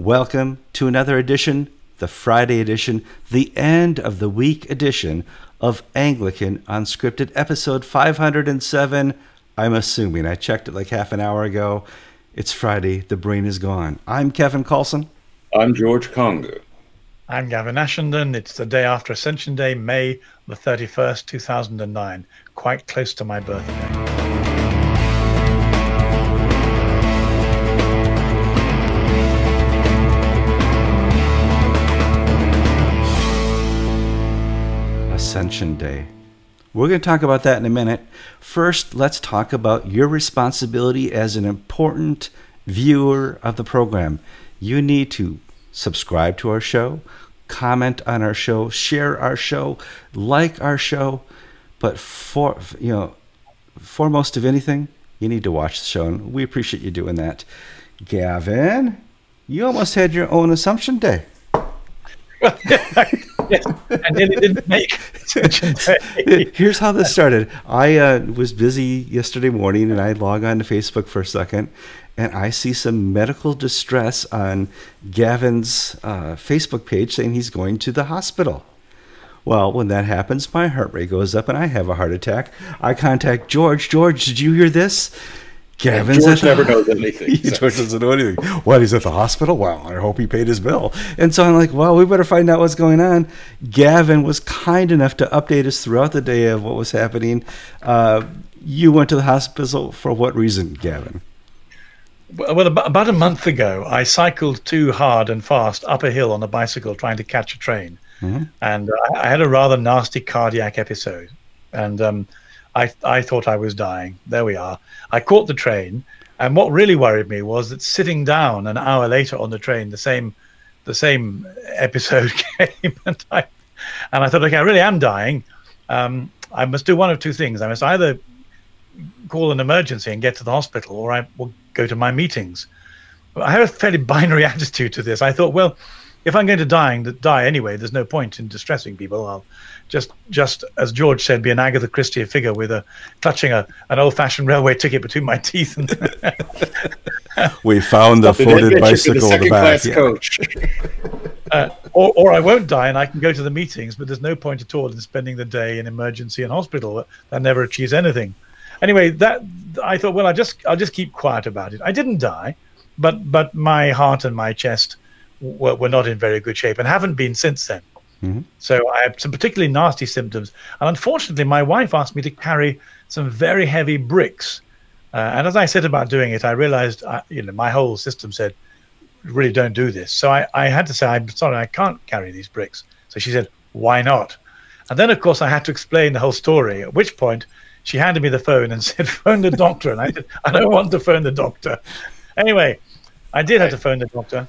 Welcome to another edition, the Friday edition, the end of the week edition of Anglican Unscripted, episode 507. I'm assuming I checked it like half an hour ago. It's Friday, the brain is gone. I'm Kevin Kallsen. I'm George Conger. I'm Gavin Ashenden. It's the day after Ascension Day, May the 31st, 2009, quite close to my birthday. Ascension Day. We're going to talk about that in a minute. First, let's talk about your responsibility as an important viewer of the program. You need to subscribe to our show, comment on our show, share our show, like our show, but for you know, foremost of anything, you need to watch the show, and we appreciate you doing that. Gavin, you almost had your own Assumption Day. and then it didn't make Here's how this started. I uh, was busy yesterday morning, and I log on to Facebook for a second, and I see some medical distress on Gavin's uh, Facebook page saying he's going to the hospital. Well, when that happens, my heart rate goes up and I have a heart attack. I contact George. George, did you hear this? Gavin's George never knows anything. So. George doesn't know anything. What? He's at the hospital. Well, I hope he paid his bill. And so I'm like, well, we better find out what's going on. Gavin was kind enough to update us throughout the day of what was happening. Uh, you went to the hospital for what reason, Gavin? Well, about a month ago, I cycled too hard and fast up a hill on a bicycle trying to catch a train, mm-hmm. and I had a rather nasty cardiac episode. And um, I, I thought I was dying. There we are. I caught the train, and what really worried me was that sitting down an hour later on the train, the same, the same episode came, and I, and I thought, okay, I really am dying. Um, I must do one of two things. I must either call an emergency and get to the hospital, or I will go to my meetings. I have a fairly binary attitude to this. I thought, well, if I'm going to die, die anyway, there's no point in distressing people. I'll just just as George said, be an Agatha Christie figure with a clutching a an old fashioned railway ticket between my teeth. And we found the folded bicycle the, the back. Yeah. coach. uh, or, or I won't die and I can go to the meetings, but there's no point at all in spending the day in emergency and hospital. That never achieves anything. Anyway, that I thought, well, I just I'll just keep quiet about it. I didn't die, but but my heart and my chest were, were not in very good shape and haven't been since then. Mm-hmm. So I had some particularly nasty symptoms. And unfortunately, my wife asked me to carry some very heavy bricks. Uh, and as I set about doing it, I realized, I, you know, my whole system said, really don't do this. So I, I had to say, I'm sorry, I can't carry these bricks. So she said, why not? And then, of course, I had to explain the whole story, at which point she handed me the phone and said, phone the doctor. And I said, I don't want to phone the doctor. Anyway, I did have to phone the doctor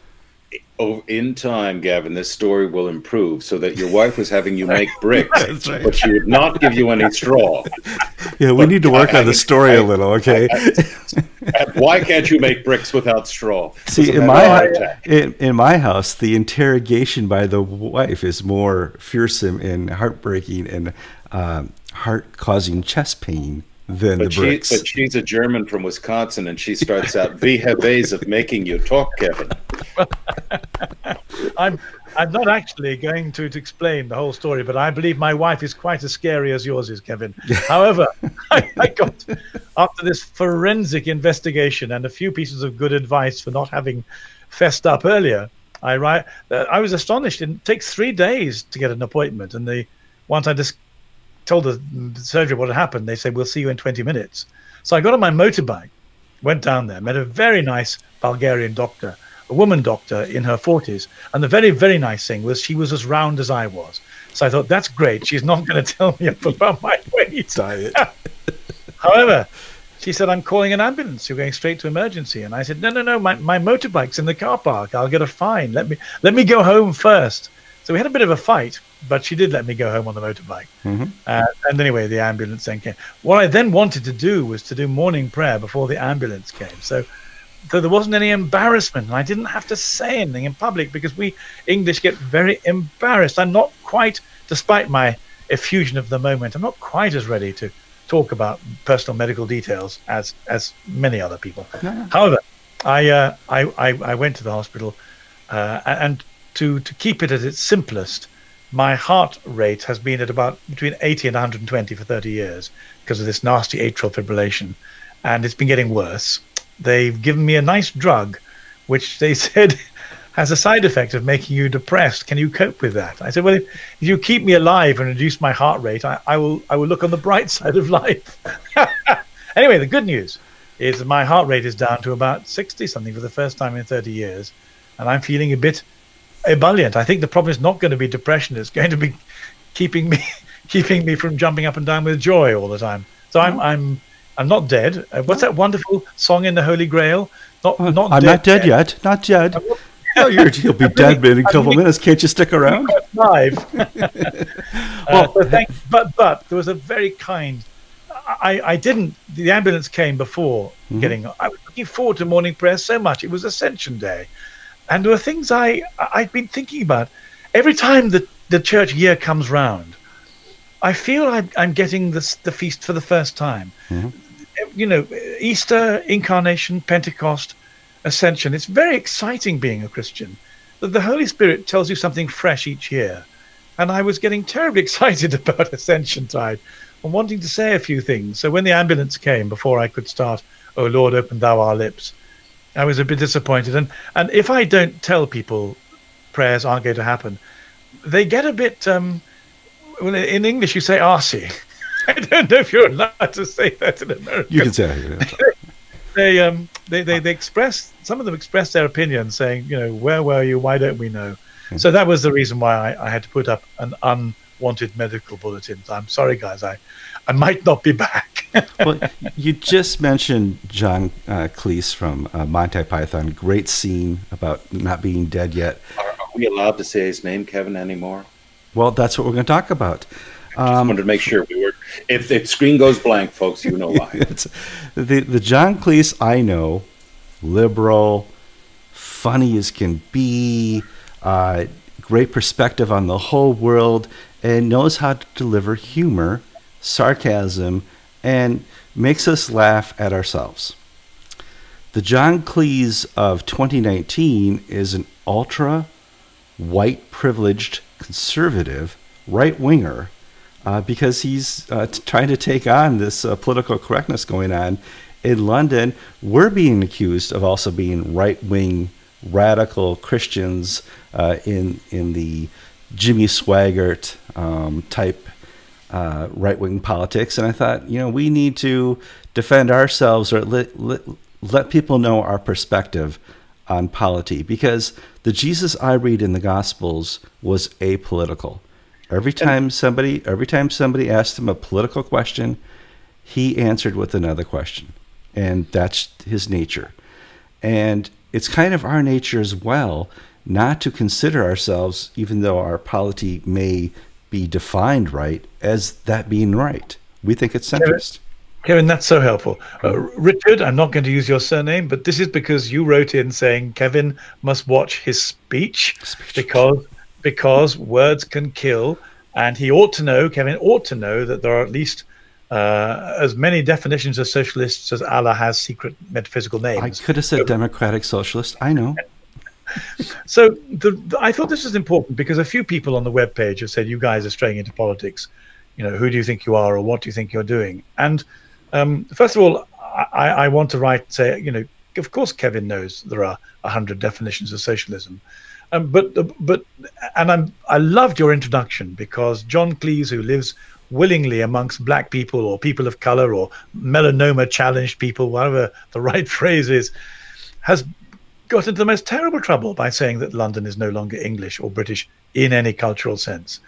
in time, Gavin, this story will improve so that your wife was having you make bricks, right. but she would not give you any straw. Yeah, we but need to work I, on the story I, a little, okay? I, why can't you make bricks without straw? See, in my in, in, my house, the interrogation by the wife is more fearsome and heartbreaking and um, heart-causing chest pain than but the bricks. But she's a German from Wisconsin, and she starts out, "We have ways of making you talk, Kevin." I'm I'm not actually going to, to explain the whole story, but I believe my wife is quite as scary as yours is, Kevin. However, I, I, got after this forensic investigation and a few pieces of good advice for not having fessed up earlier. I write. Uh, I was astonished. It takes three days to get an appointment, and the once I just told the surgery what had happened, they said, "We'll see you in 20 minutes." So I got on my motorbike, went down there, met a very nice Bulgarian doctor a woman doctor in her 40s. And the very, very nice thing was she was as round as I was. So I thought, that's great. She's not going to tell me about my weight. Diet. However, she said, I'm calling an ambulance. You're going straight to emergency. And I said, no, no, no, my, my motorbike's in the car park. I'll get a fine. Let me, let me go home first. So we had a bit of a fight, but she did let me go home on the motorbike. Mm-hmm. Uh, and anyway, the ambulance then came. What I then wanted to do was to do morning prayer before the ambulance came. So so there wasn't any embarrassment and i didn't have to say anything in public because we english get very embarrassed i'm not quite despite my effusion of the moment i'm not quite as ready to talk about personal medical details as as many other people no. however I, uh, I, I i went to the hospital Uh, and to, to keep it at its simplest, my heart rate has been at about between 80 and 120 for 30 years because of this nasty atrial fibrillation. And it's been getting worse. They've given me a nice drug, which they said has a side effect of making you depressed. Can you cope with that? I said, well, if, if you keep me alive and reduce my heart rate, I, I, will I will look on the bright side of life. anyway, the good news is my heart rate is down to about 60 something for the first time in 30 years. And I'm feeling a bit ebullient. I think the problem is not going to be depression. It's going to be keeping me keeping me from jumping up and down with joy all the time. So I'm I'm I'm not dead. Uh, what's that wonderful song in the Holy Grail? Not not. I'm dead not dead yet. yet. Not dead. no, you're, you'll be dead in a couple of minutes. Can't you stick around? Live. well, uh, thank, but but there was a very kind. I, I didn't. The ambulance came before mm-hmm. getting. I was looking forward to morning prayer so much. It was Ascension Day, and there were things I I'd been thinking about. Every time the the church year comes round, I feel I'm, I'm getting this, the feast for the first time. Mm-hmm. You know, Easter, Incarnation, Pentecost, Ascension. It's very exciting being a Christian. That the Holy Spirit tells you something fresh each year. And I was getting terribly excited about Ascension Tide and wanting to say a few things. So when the ambulance came before I could start, Oh Lord, open thou our lips, I was a bit disappointed. And and if I don't tell people prayers aren't going to happen, they get a bit. Um, well, in English, you say "arsey." I don't know if you're allowed to say that in America. You can say it. they um they, they they express some of them express their opinion, saying, you know, where were you? Why don't we know? Hmm. So that was the reason why I, I had to put up an unwanted medical bulletin. I'm sorry, guys. I I might not be back. well, you just mentioned John uh, Cleese from uh, Monty Python. Great scene about not being dead yet. Are, are, we allowed to say his name, Kevin, anymore? Well, that's what we're going to talk about. I just wanted to make sure we were. If the screen goes blank, folks, you know why. the the John Cleese I know, liberal, funny as can be, uh, great perspective on the whole world, and knows how to deliver humor, sarcasm, and makes us laugh at ourselves. The John Cleese of 2019 is an ultra white privileged conservative right winger uh, because he's uh, trying to take on this uh, political correctness going on in London. We're being accused of also being right wing radical Christians uh, in in the Jimmy Swaggart um, type uh, right wing politics. And I thought, you know, we need to defend ourselves or let, let, let people know our perspective on polity because the Jesus I read in the Gospels was apolitical. Every time somebody every time somebody asked him a political question, he answered with another question. And that's his nature. And it's kind of our nature as well not to consider ourselves, even though our polity may be defined right, as that being right. We think it's centrist. Kevin, that's so helpful. Uh, Richard, I'm not going to use your surname, but this is because you wrote in saying Kevin must watch his speech, speech. because because words can kill, and he ought to know. Kevin ought to know that there are at least uh, as many definitions of socialists as Allah has secret metaphysical names. I could have said so, democratic socialist. I know. so the, the, I thought this was important because a few people on the web page have said you guys are straying into politics. You know, who do you think you are, or what do you think you're doing? And um, first of all, I, I, want to write, say, you know, of course, Kevin knows there are a hundred definitions of socialism, um, but but and I'm I loved your introduction because John Cleese, who lives willingly amongst black people or people of color or melanoma challenged people, whatever the right phrase is, has got into the most terrible trouble by saying that London is no longer English or British in any cultural sense.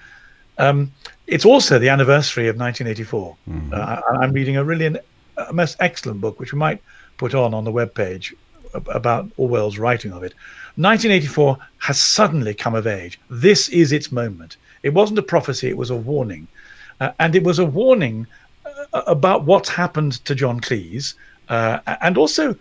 Um, it's also the anniversary of 1984. Mm-hmm. Uh, I, am reading a really a most excellent book, which we might put on on the web page about Orwell's writing of it. 1984 has suddenly come of age. This is its moment. It wasn't a prophecy; it was a warning, uh, and it was a warning uh, about what's happened to John Cleese, uh, and also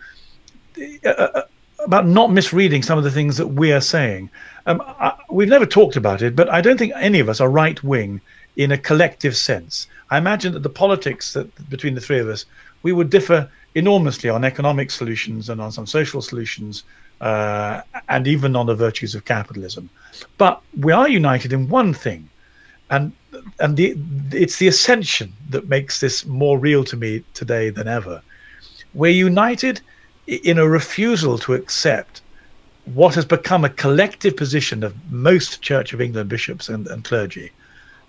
uh, uh, about not misreading some of the things that we are saying. Um, I, we've never talked about it, but I don't think any of us are right wing in a collective sense. I imagine that the politics that between the three of us, we would differ enormously on economic solutions and on some social solutions, uh, and even on the virtues of capitalism. But we are united in one thing, and and the, it's the ascension that makes this more real to me today than ever. We're united in a refusal to accept what has become a collective position of most Church of England bishops and, and clergy,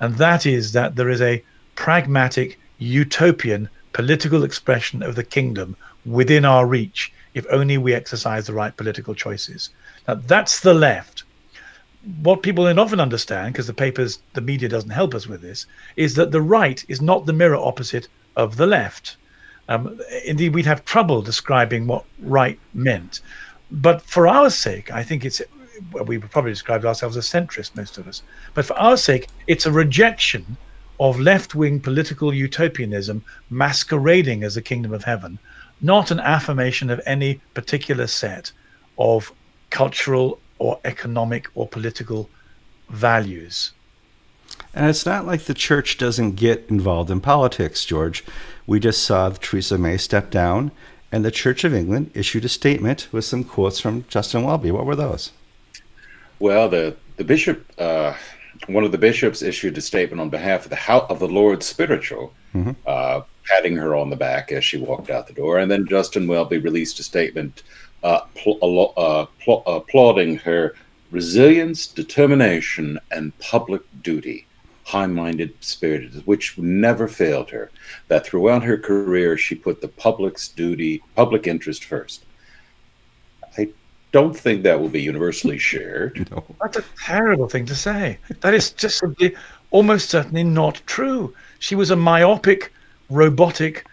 and that is that there is a pragmatic, utopian political expression of the kingdom within our reach if only we exercise the right political choices. Now, that's the left. What people don't often understand, because the papers, the media doesn't help us with this, is that the right is not the mirror opposite of the left. Um, indeed, we'd have trouble describing what right meant. But for our sake, I think it's, well, we probably describe ourselves as centrist, most of us. But for our sake, it's a rejection of left wing political utopianism masquerading as the kingdom of heaven, not an affirmation of any particular set of cultural or economic or political values. And it's not like the church doesn't get involved in politics, George. We just saw Theresa May step down, and the Church of England issued a statement with some quotes from Justin Welby. What were those? Well, the the bishop uh, one of the bishops issued a statement on behalf of the house of the Lord Spiritual, mm-hmm. uh, patting her on the back as she walked out the door. And then Justin Welby released a statement uh, pl- uh, pl- applauding her resilience, determination, and public duty. High minded spirit, which never failed her, that throughout her career she put the public's duty, public interest first I don't think that will be universally shared. No. That's a terrible thing to say. That is just simply, almost certainly not true. She was a myopic, robotic,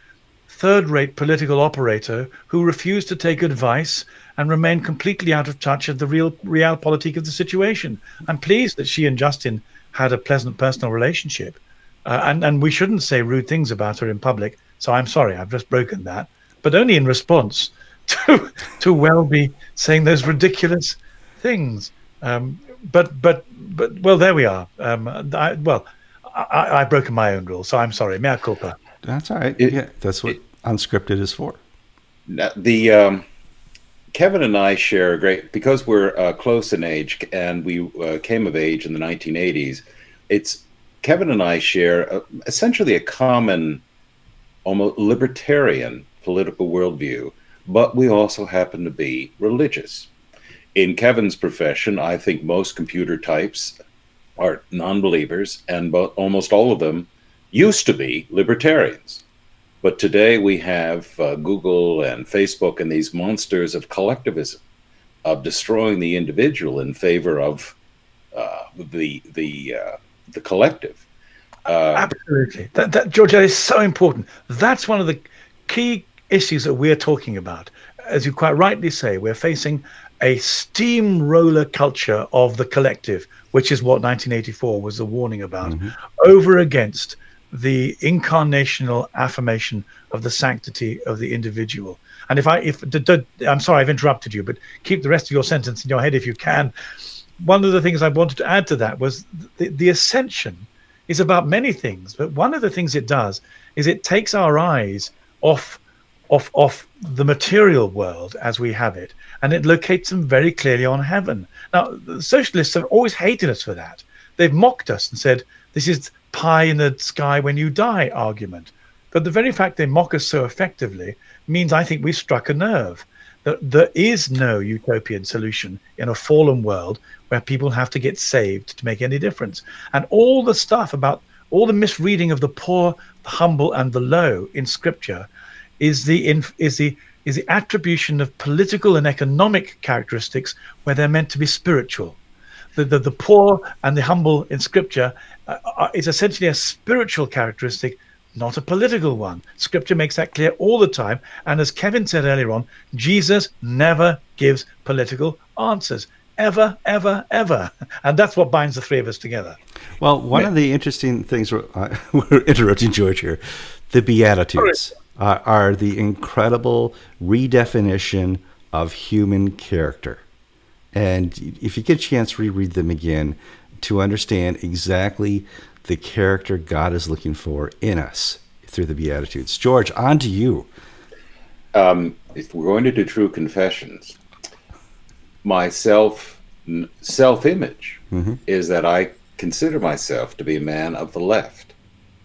third rate political operator who refused to take advice and remained completely out of touch of the real realpolitik of the situation. I'm pleased that she and Justin had a pleasant personal relationship. Uh, and, and we shouldn't say rude things about her in public. So I'm sorry, I've just broken that. But only in response to to Welby saying those ridiculous things. Um, but but but well, there we are. Um, I, well, I, I've broken my own rule, so I'm sorry. Mea culpa. That's all right. It, yeah, that's what it, unscripted is for. The um, Kevin and I share a great because we're uh, close in age, and we uh, came of age in the 1980s. It's Kevin and I share a, essentially a common, almost libertarian political worldview but we also happen to be religious. In Kevin's profession, I think most computer types are non believers, and almost all of them used to be libertarians. But today we have uh, Google and Facebook and these monsters of collectivism, of destroying the individual in favor of uh, the the uh, the collective. Uh, Absolutely, that, that George, that is so important. That's one of the key issues that we're talking about. As you quite rightly say, we're facing a steamroller culture of the collective, which is what 1984 was a warning about, mm-hmm. over against the incarnational affirmation of the sanctity of the individual. And if I, if I'm sorry, I've interrupted you, but keep the rest of your sentence in your head if you can. One of the things I wanted to add to that was the, the ascension is about many things, but one of the things it does is it takes our eyes off off off the material world as we have it, and it locates them very clearly on heaven. Now, the socialists have always hated us for that. They've mocked us and said, this is pie in the sky when you die argument. But the very fact they mock us so effectively means I think we've struck a nerve. That there is no utopian solution in a fallen world where people have to get saved to make any difference. And all the stuff about all the misreading of the poor, the humble, and the low in scripture is the is the is the attribution of political and economic characteristics where they're meant to be spiritual. The, the, the poor and the humble in scripture is essentially a spiritual characteristic, not a political one. Scripture makes that clear all the time. And as Kevin said earlier on, Jesus never gives political answers. Ever, ever, ever. And that's what binds the three of us together. Well, one yeah. of the interesting things, we're, uh, we're interrupting George here, the Beatitudes uh, are the incredible redefinition of human character. And if you get a chance, reread them again to understand exactly the character God is looking for in us through the Beatitudes. George, on to you. um, if we're going to do true confessions, my self self image mm-hmm. is that I consider myself to be a man of the left.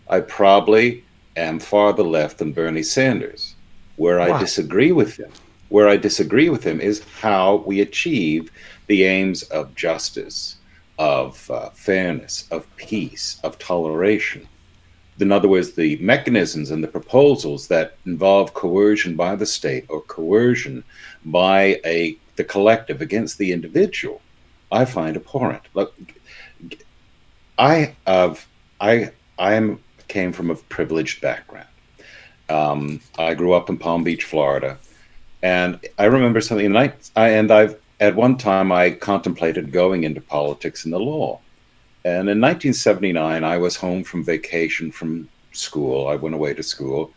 I probably am farther left than Bernie Sanders. Where wow. I disagree with him, where I disagree with him is how we achieve the aims of justice, of uh, fairness, of peace, of toleration. In other words, the mechanisms and the proposals that involve coercion by the state or coercion by a the collective against the individual, I find abhorrent. Look, I have I I am came from a privileged background. Um, I grew up in Palm Beach, Florida, and I remember something. And I, I and I've at one time I contemplated going into politics and the law. And in 1979, I was home from vacation from school. I went away to school,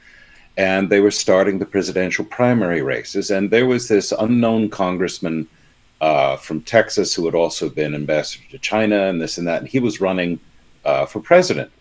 and they were starting the presidential primary races. And there was this unknown congressman uh, from Texas who had also been ambassador to China and this and that. And he was running uh, for president.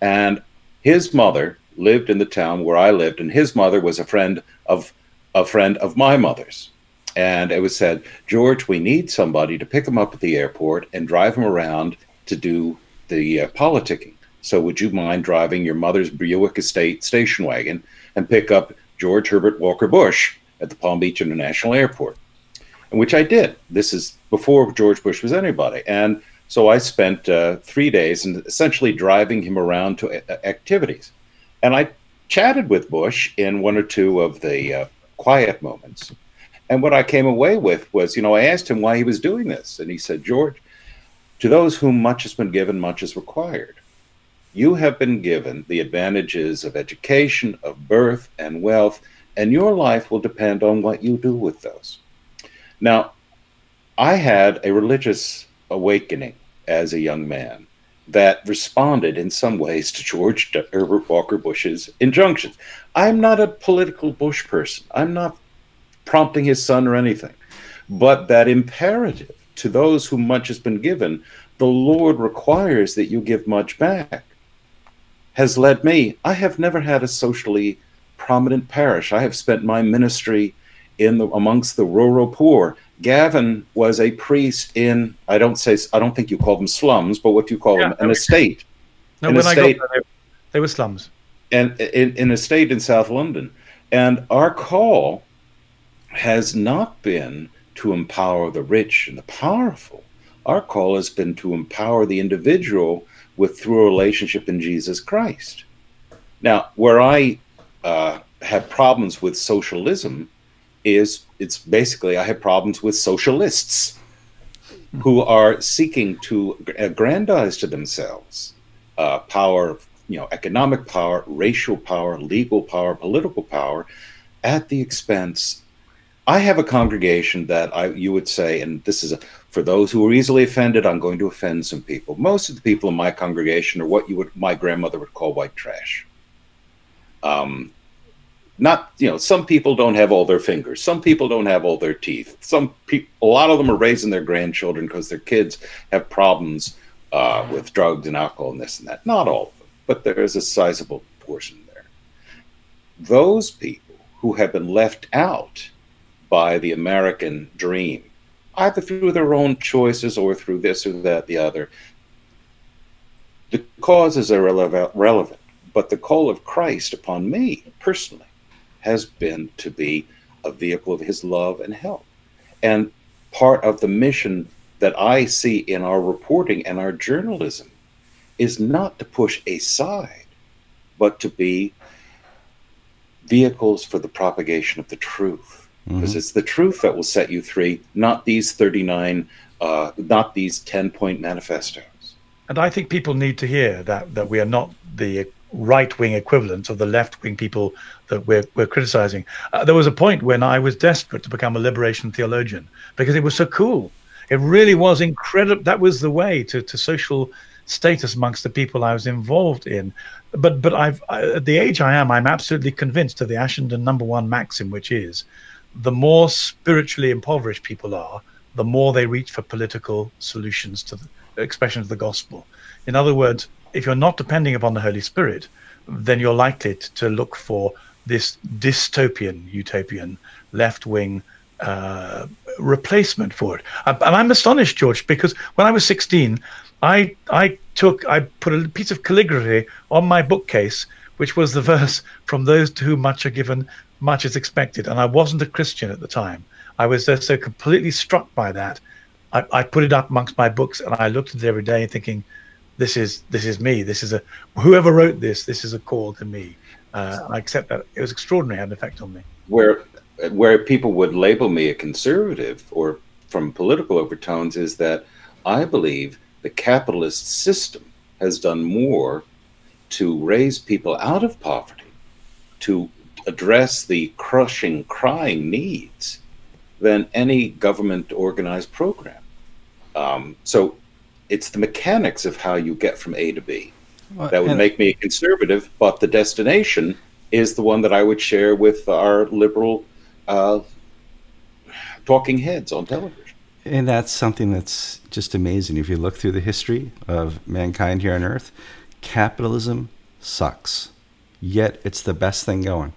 And his mother lived in the town where I lived, and his mother was a friend of a friend of my mother's. And it was said, George, we need somebody to pick him up at the airport and drive him around to do the uh, politicking. So would you mind driving your mother's Buick Estate station wagon and pick up George Herbert Walker Bush at the Palm Beach International Airport? And which I did. This is before George Bush was anybody. And so I spent uh, three days and essentially driving him around to uh, activities. And I chatted with Bush in one or two of the uh, quiet moments. And what I came away with was, you know, I asked him why he was doing this. And he said, George, to those whom much has been given, much is required. You have been given the advantages of education, of birth, and wealth, and your life will depend on what you do with those. Now, I had a religious awakening as a young man that responded in some ways to George Herbert Walker Bush's injunctions. I'm not a political Bush person. I'm not prompting his son or anything. But that imperative to those whom much has been given, the Lord requires that you give much back, has led me. I have never had a socially prominent parish. I have spent my ministry in the amongst the rural poor. Gavin was a priest in I don't say I don't think you call them slums, but what do you call yeah, them? An estate. No, an when estate, I got there, they were slums. And in, in a state in South London. And our call has not been to empower the rich and the powerful. Our call has been to empower the individual with through a relationship in Jesus Christ. Now, where I uh, have problems with socialism is it's basically I have problems with socialists who are seeking to aggrandize to themselves uh, power, you know, economic power, racial power, legal power, political power, at the expense. I have a congregation that I you would say, and this is a, for those who are easily offended. I'm going to offend some people. Most of the people in my congregation are what you would my grandmother would call white trash. Um, not you know some people don't have all their fingers some people don't have all their teeth some people a lot of them are raising their grandchildren because their kids have problems uh, with drugs and alcohol and this and that not all of them but there is a sizable portion there those people who have been left out by the american dream either through their own choices or through this or that the other the causes are relevant but the call of christ upon me personally has been to be a vehicle of his love and help. And part of the mission that I see in our reporting and our journalism is not to push a side, but to be vehicles for the propagation of the truth. Because mm-hmm. it's the truth that will set you free, not these 39, uh, not these 10 point manifestos. And I think people need to hear that, that we are not the right wing equivalent of the left wing people that we're, we're criticizing. Uh, there was a point when I was desperate to become a liberation theologian because it was so cool. It really was incredible. That was the way to, to social status amongst the people I was involved in. But but I've I, at the age I am, I'm absolutely convinced of the Ashenden number one maxim, which is the more spiritually impoverished people are, the more they reach for political solutions to the expression of the gospel. In other words, if you're not depending upon the Holy Spirit, then you're likely to look for this dystopian, utopian, left wing uh, replacement for it. And I'm astonished, George, because when I was 16, I I took I put a piece of calligraphy on my bookcase, which was the verse from those to whom much are given, much as expected. And I wasn't a Christian at the time. I was uh, so completely struck by that. I, I put it up amongst my books, and I looked at it every day, thinking, "This is this is me. This is a whoever wrote this. This is a call to me." Uh, I accept that it was extraordinary, had an effect on me. Where where people would label me a conservative or from political overtones is that I believe the capitalist system has done more to raise people out of poverty, to address the crushing, crying needs than any government organized program. Um, so it's the mechanics of how you get from A to B well, that would make me a conservative, but the destination is the one that I would share with our liberal uh, talking heads on television. And that's something that's just amazing. If you look through the history of mankind here on Earth, capitalism sucks, yet it's the best thing going.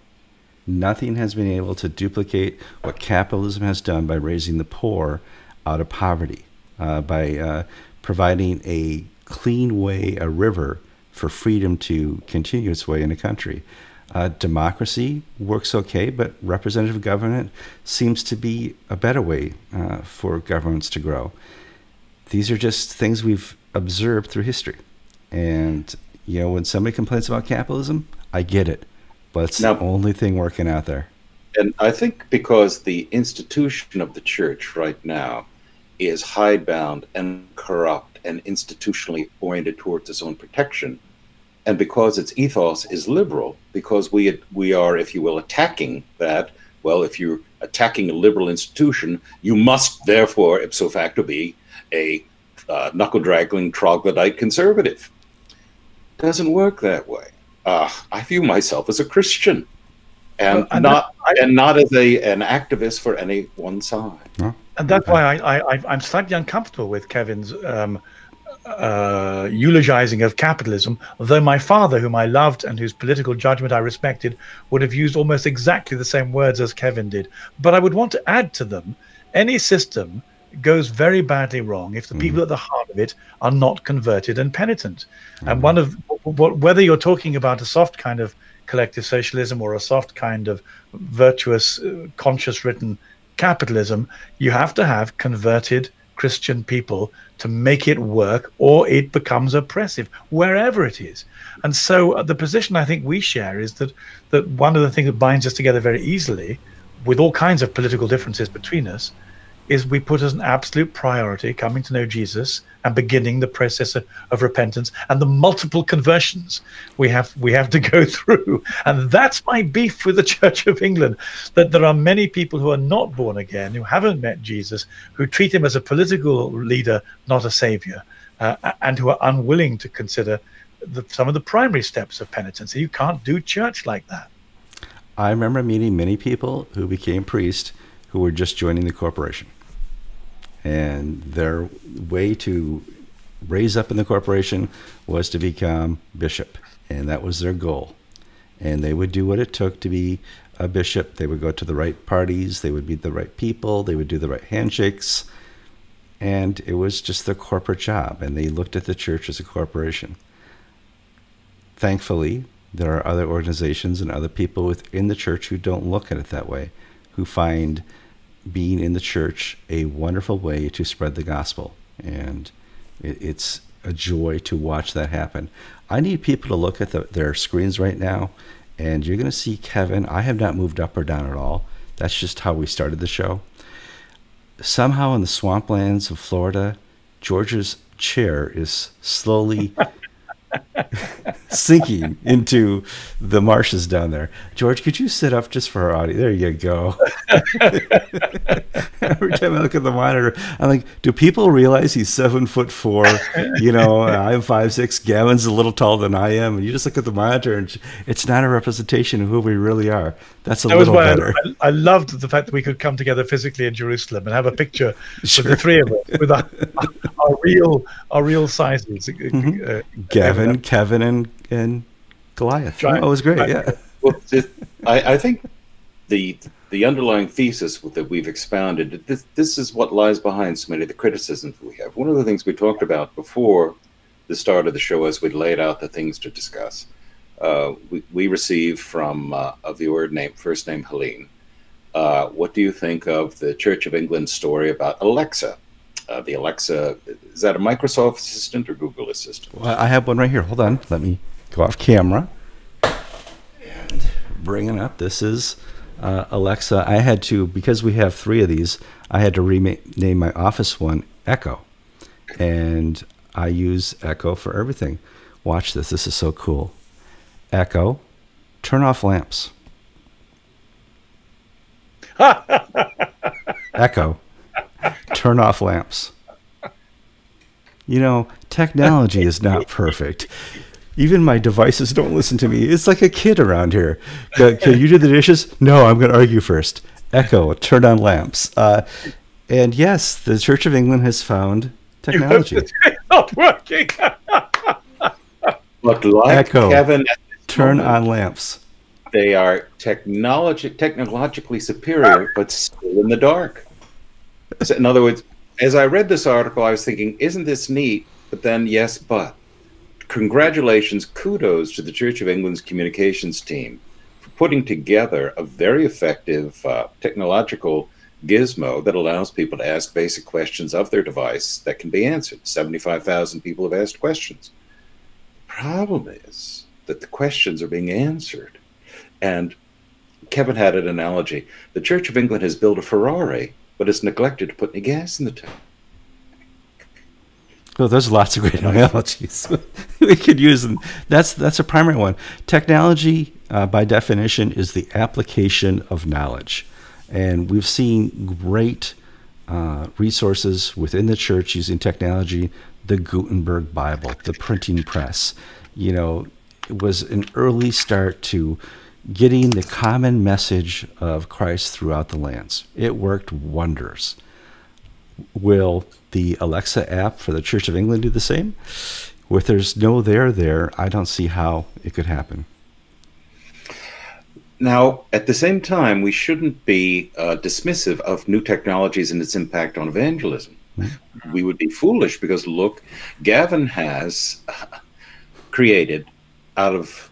Nothing has been able to duplicate what capitalism has done by raising the poor out of poverty, uh, by uh, providing a clean way, a river for freedom to continue its way in a country. Uh, democracy works okay, but representative government seems to be a better way uh, for governments to grow. These are just things we've observed through history. And, you know, when somebody complains about capitalism, I get it, but it's now, the only thing working out there. And I think because the institution of the church right now is hidebound and corrupt and institutionally oriented towards its own protection, and because its ethos is liberal, because we we are, if you will, attacking that. Well, if you're attacking a liberal institution, you must therefore ipso facto be a uh, knuckle draggling troglodyte conservative. Doesn't work that way. Uh, I view myself as a Christian, and well, not I, and not as a an activist for any one side. And that's okay. why I, I I'm slightly uncomfortable with Kevin's. Um, uh, eulogizing of capitalism, though my father, whom I loved and whose political judgment I respected, would have used almost exactly the same words as Kevin did. But I would want to add to them any system goes very badly wrong if the mm. people at the heart of it are not converted and penitent. Mm. And one of whether you're talking about a soft kind of collective socialism or a soft kind of virtuous, uh, conscious written capitalism, you have to have converted Christian people to make it work, or it becomes oppressive wherever it is. And so, uh, the position I think we share is that that one of the things that binds us together very easily, with all kinds of political differences between us, is we put as an absolute priority coming to know Jesus and beginning the process of, of, repentance and the multiple conversions we have we have to go through. And that's my beef with the Church of England, that there are many people who are not born again, who haven't met Jesus, who treat him as a political leader, not a savior, uh, and who are unwilling to consider the, some of the primary steps of penitence. You can't do church like that. I remember meeting many people who became priests who were just joining the corporation and their way to raise up in the corporation was to become bishop, and that was their goal. And they would do what it took to be a bishop. They would go to the right parties, they would meet the right people, they would do the right handshakes, and it was just their corporate job. And they looked at the church as a corporation. Thankfully, there are other organizations and other people within the church who don't look at it that way, who find being in the church a wonderful way to spread the gospel. And it, it's a joy to watch that happen. I need people to look at the, their screens right now, and you're going to see Kevin. I have not moved up or down at all. That's just how we started the show. Somehow in the swamplands of Florida, George's chair is slowly sinking into the marshes down there. George, could you sit up just for our audience? There you go. Every time I look at the monitor, I'm like, do people realize he's seven foot four? You know, I'm five six. Gavin's a little taller than I am, and you just look at the monitor, and it's not a representation of who we really are. That's a that little better. I, I, loved the fact that we could come together physically in Jerusalem and have a picture sure. with the three of us with our, our real our real sizes. Mm-hmm. Uh, Gavin, Kevin, and and Goliath. Giant, oh, it was great. Yeah. well, I, I think the the underlying thesis that we've expounded this, this is what lies behind so many of the criticisms we have. One of the things we talked about before the start of the show, as we laid out the things to discuss, uh, we, we received from uh, a viewer named first name Helene. Uh, what do you think of the Church of England story about Alexa? Uh, the Alexa is that a Microsoft assistant or Google assistant? Well, I have one right here. Hold on, let me go off camera and bring it up. This is uh, Alexa. I had to because we have three of these. I had to rename my office one Echo, and I use Echo for everything. Watch this. This is so cool. Echo, turn off lamps. Echo, turn off lamps. You know, technology is not perfect. Even my devices don't listen to me. It's like a kid around here. Can, you do the dishes? No, I'm going to argue first. Echo, turn on lamps. Uh, and yes, the Church of England has found technology. not working. Look, like Echo, Kevin, turn moment, on lamps. They are technology technologically superior, but still in the dark. So in other words, as I read this article, I was thinking, isn't this neat? But then, yes, but congratulations, kudos to the Church of England's communications team for putting together a very effective uh, technological gizmo that allows people to ask basic questions of their device that can be answered. 75,000 people have asked questions. The problem is that the questions are being answered. And Kevin had an analogy. The Church of England has built a Ferrari, but has neglected to put any gas in the tank. Oh, there's lots of great analogies we could use, and that's that's a primary one. Technology, uh, by definition, is the application of knowledge. And we've seen great uh, resources within the church using technology, the Gutenberg Bible, the printing press. You know, it was an early start to getting the common message of Christ throughout the lands. It worked wonders. Will the Alexa app for the Church of England do the same? If there's no there there, I don't see how it could happen. Now, at the same time, we shouldn't be uh, dismissive of new technologies and its impact on evangelism. Mm-hmm. We would be foolish because, look, Gavin has uh, created out of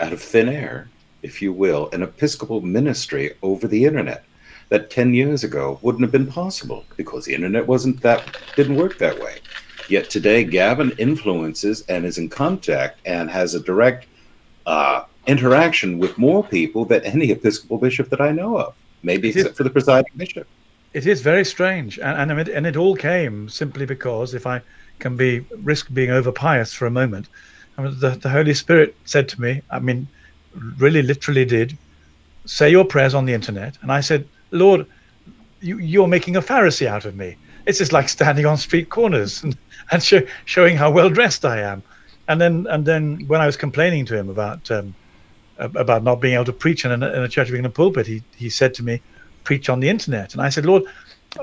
out of thin air, if you will, an Episcopal ministry over the internet that 10 years ago wouldn't have been possible because the internet wasn't that didn't work that way. Yet today, Gavin influences and is in contact and has a direct uh, interaction with more people than any Episcopal bishop that I know of, maybe it except is, for the presiding bishop. It is very strange, and and it, and it all came simply because, if I can be risk being over pious for a moment, I mean, the the Holy Spirit said to me, I mean, really literally did, say your prayers on the internet, and I said, Lord, you you're making a Pharisee out of me. It's just like standing on street corners and and show, showing how well dressed I am. And then and then when I was complaining to him about um, about not being able to preach in a, in a Church of England pulpit, he, he said to me, preach on the internet. And I said, Lord,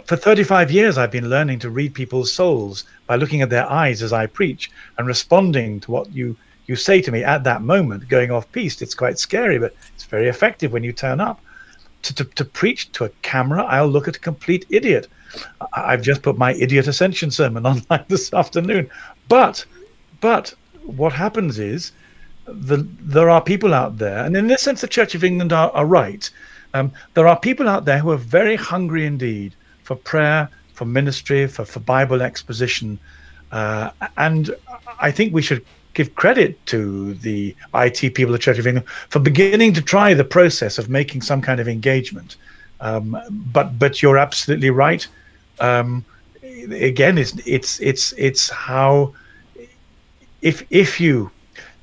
for 35 years, I've been learning to read people's souls by looking at their eyes as I preach and responding to what you, you say to me at that moment, going off piste. It's quite scary, but it's very effective when you turn up. To, to, to preach to a camera, I'll look at a complete idiot. I've just put my idiot ascension sermon online this afternoon. But, but what happens is the, there are people out there, and in this sense, the Church of England are, are right. Um, there are people out there who are very hungry indeed for prayer, for ministry, for, for Bible exposition. Uh, and I think we should give credit to the IT people the Church of England for beginning to try the process of making some kind of engagement. Um, but but you're absolutely right. Um, again, it's it's it's it's how if if you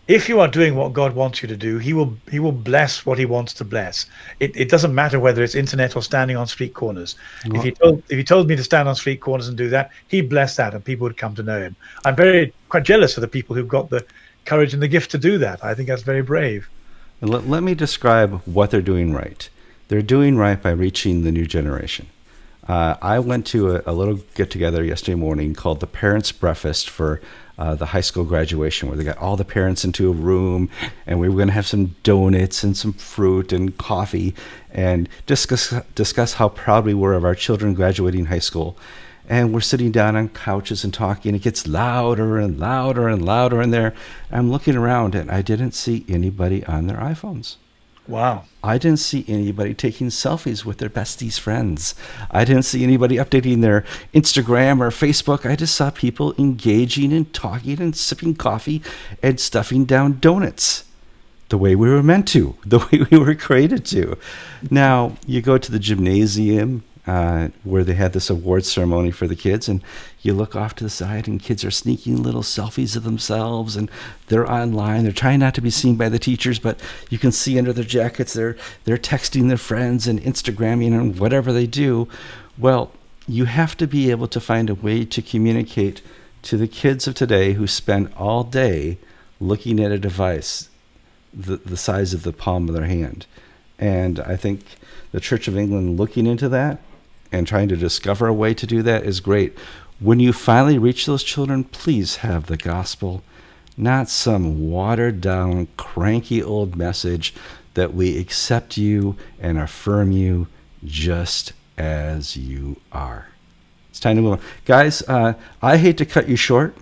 if you are doing what God wants you to do, He will He will bless what He wants to bless. It, it doesn't matter whether it's internet or standing on street corners. If He told if He told me to stand on street corners and do that, He blessed that, and people would come to know Him. I'm very quite jealous of the people who've got the courage and the gift to do that. I think that's very brave. Let, let me describe what they're doing right. They're doing right by reaching the new generation. Uh, I went to a, a little get together yesterday morning called the Parents Breakfast for uh, the high school graduation, where they got all the parents into a room, and we were going to have some donuts and some fruit and coffee, and discuss discuss how proud we were of our children graduating high school. And we're sitting down on couches and talking. It gets louder and louder and louder in there. I'm looking around, and I didn't see anybody on their iPhones. Wow. I didn't see anybody taking selfies with their besties' friends. I didn't see anybody updating their Instagram or Facebook. I just saw people engaging and talking and sipping coffee and stuffing down donuts the way we were meant to, the way we were created to. Now, you go to the gymnasium uh, where they had this award ceremony for the kids, and you look off to the side, and kids are sneaking little selfies of themselves, and they're online. They're trying not to be seen by the teachers, but you can see under their jackets they're they're texting their friends and Instagramming and whatever they do. Well, you have to be able to find a way to communicate to the kids of today who spend all day looking at a device the, the size of the palm of their hand. And I think the Church of England looking into that and trying to discover a way to do that is great. When you finally reach those children, please have the gospel, not some watered down, cranky old message that we accept you and affirm you just as you are. It's time to move on. Guys, uh, I hate to cut you short,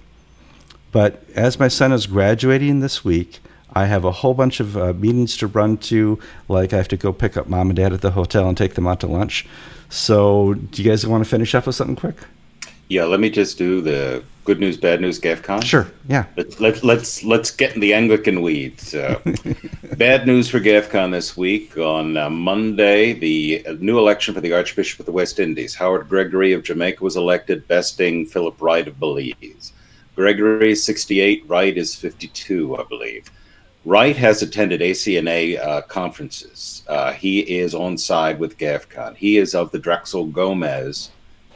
but as my son is graduating this week, I have a whole bunch of uh, meetings to run to. Like, I have to go pick up mom and dad at the hotel and take them out to lunch. So, do you guys want to finish up with something quick? Yeah, let me just do the good news, bad news, GAFCON. Sure. Yeah. Let, let, let's let's get in the Anglican weeds. Uh, bad news for GAFCON this week. On uh, Monday, the new election for the Archbishop of the West Indies, Howard Gregory of Jamaica, was elected, besting Philip Wright of Belize. Gregory is 68, Wright is 52, I believe. Wright has attended ACNA uh, conferences. Uh, he is on side with GAFCON. He is of the Drexel Gomez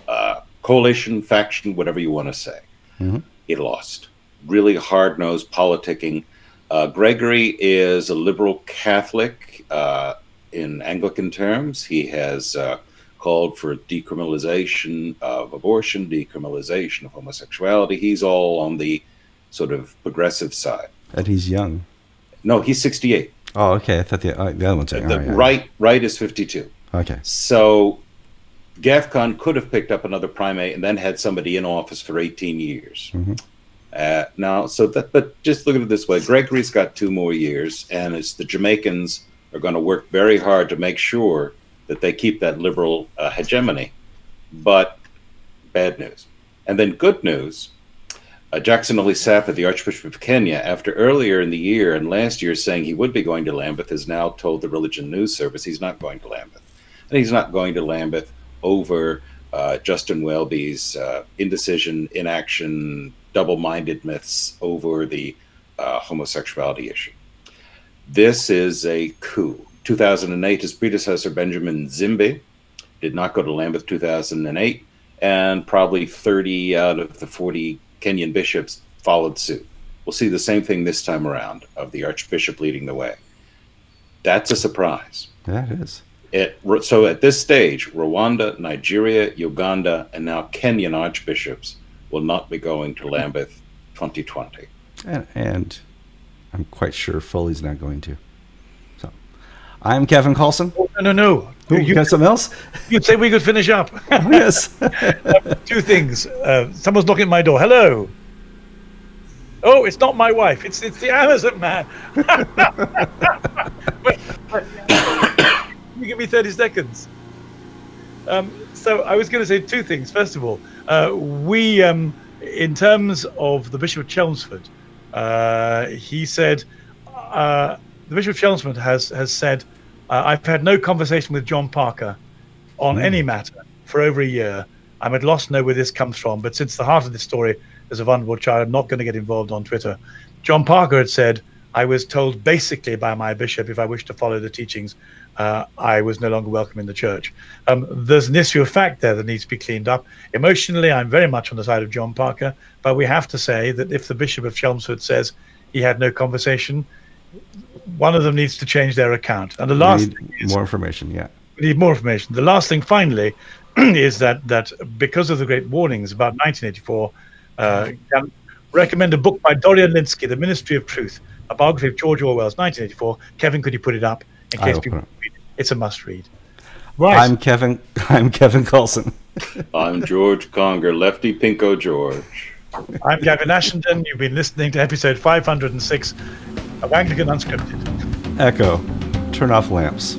uh, coalition, faction, whatever you want to say. Mm-hmm. He lost. Really hard nosed politicking. Uh, Gregory is a liberal Catholic uh, in Anglican terms. He has uh, called for decriminalization of abortion, decriminalization of homosexuality. He's all on the sort of progressive side. And he's young. No, he's 68. Oh, okay. I thought the, uh, the other one's. The Oh, yeah. right, right is 52. Okay. So GAFCON could have picked up another primate and then had somebody in office for 18 years. Mhm. Uh, now, so that, but just look at it this way Gregory's got two more years, and it's the Jamaicans are going to work very hard to make sure that they keep that liberal uh, hegemony. But bad news. And then good news uh, Jackson Ole Sapit, the Archbishop of Kenya, after earlier in the year and last year saying he would be going to Lambeth, has now told the Religion News Service he's not going to Lambeth. And he's not going to Lambeth over uh, Justin Welby's uh, indecision, inaction, double minded myths over the uh, homosexuality issue. This is a coup. 2008, his predecessor, Benjamin Nzimbi, did not go to Lambeth 2008, and probably 30 out of the 40 Kenyan bishops followed suit. We'll see the same thing this time around of the Archbishop leading the way. That's a surprise. That is. It, so at this stage, Rwanda, Nigeria, Uganda, and now Kenyan archbishops will not be going to Lambeth 2020. And, and I'm quite sure Foley's not going to. I'm Kevin Kallsen. Oh, no, no, no. Ooh, you you, got something else? you'd say we could finish up. Oh, yes. Two things. Uh, someone's knocking at my door. Hello. Oh, it's not my wife. It's it's the Amazon man. You give me thirty seconds. Um, so I was going to say two things. First of all, uh, we, um, in terms of the Bishop of Chelmsford, uh, he said uh, the Bishop of Chelmsford has has said uh, I've had no conversation with John Parker on any matter for over a year. I'm at loss to know where this comes from, but since the heart of this story is a vulnerable child, I'm not going to get involved on Twitter. John Parker had said, I was told basically by my bishop if I wished to follow the teachings, uh, I was no longer welcome in the church. Um, there's an issue of fact there that needs to be cleaned up. Emotionally, I'm very much on the side of John Parker, but we have to say that if the Bishop of Chelmsford says he had no conversation, one of them needs to change their account. And the last We thing is, more information. Yeah. we need more information. The last thing, finally, is that that because of the great warnings about 1984, uh, recommend a book by Dorian Lynskey, The Ministry of Truth, a biography of George Orwell's 1984. Kevin, could you put it up in case people it. read it? It's a must read. Right. I'm Kevin. I'm Kevin Kallsen. I'm George Conger, Lefty Pinko George. I'm Gavin Ashenden. You've been listening to episode 506 of Anglican Unscripted. Echo. Turn off lamps.